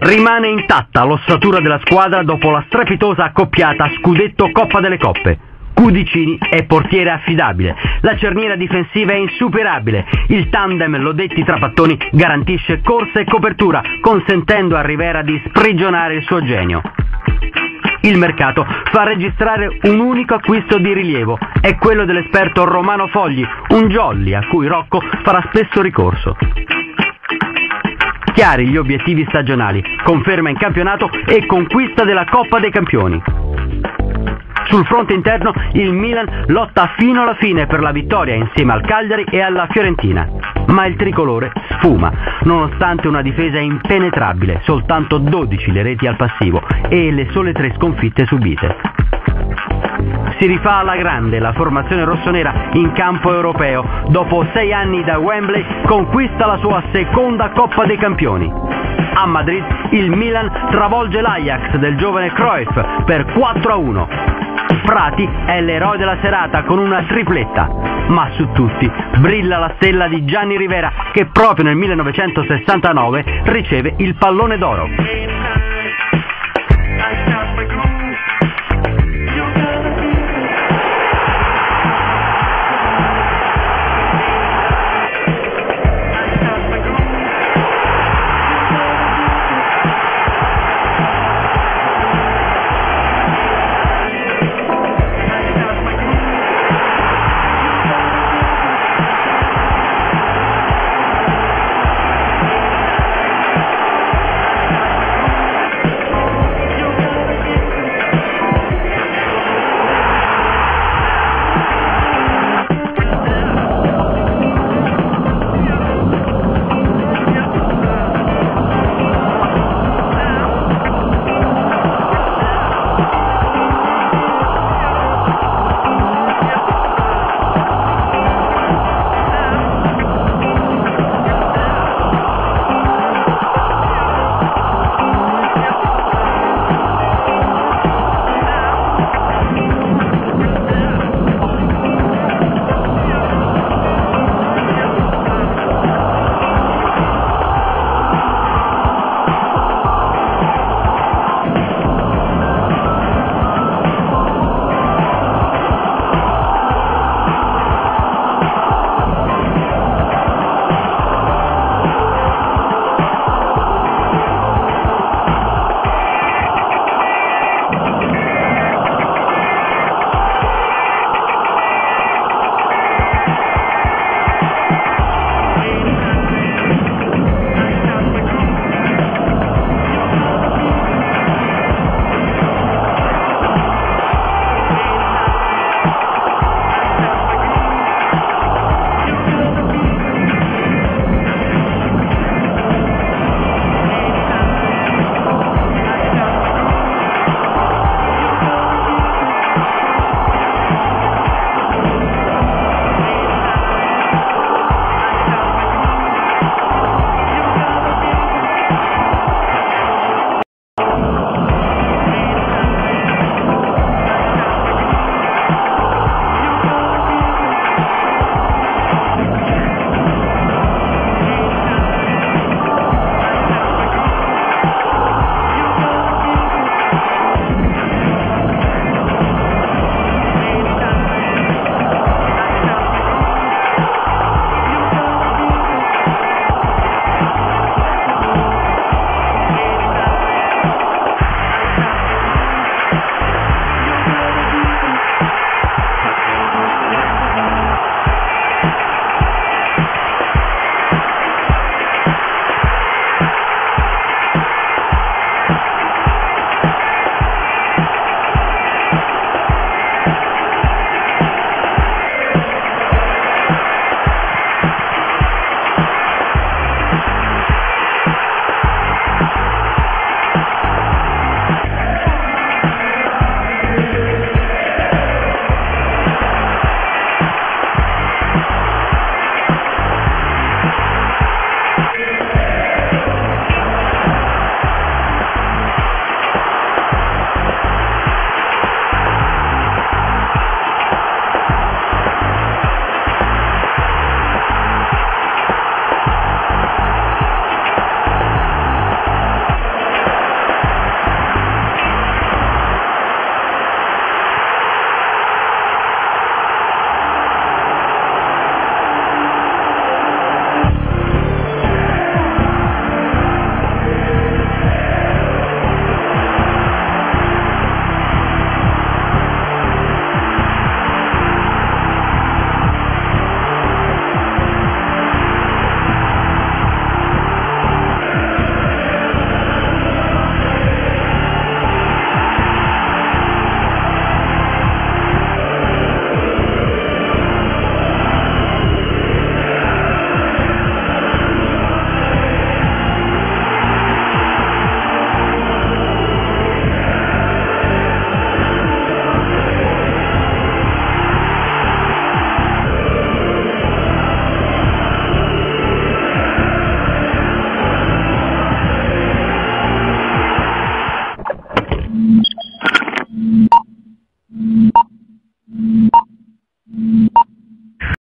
Rimane intatta l'ossatura della squadra dopo la strepitosa accoppiata scudetto Coppa delle Coppe. Cudicini è portiere affidabile, la cerniera difensiva è insuperabile, il tandem Lodetti Trapattoni garantisce corsa e copertura, consentendo a Rivera di sprigionare il suo genio. Il mercato fa registrare un unico acquisto di rilievo, è quello dell'esperto Romano Fogli, un jolly a cui Rocco farà spesso ricorso. Chiari gli obiettivi stagionali, conferma in campionato e conquista della Coppa dei Campioni. Sul fronte interno il Milan lotta fino alla fine per la vittoria insieme al Cagliari e alla Fiorentina. Ma il tricolore sfuma, nonostante una difesa impenetrabile, soltanto 12 le reti al passivo e le sole tre sconfitte subite. Si rifà alla grande la formazione rossonera in campo europeo. Dopo sei anni da Wembley conquista la sua seconda Coppa dei Campioni. A Madrid il Milan travolge l'Ajax del giovane Cruyff per 4-1. Prati è l'eroe della serata con una tripletta, ma su tutti brilla la stella di Gianni Rivera che proprio nel 1969 riceve il pallone d'oro.